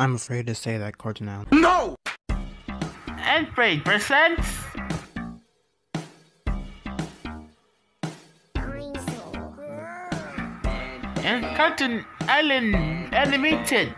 I'm afraid to say that Cardinal. No! And presents and Cartoon Island Animated.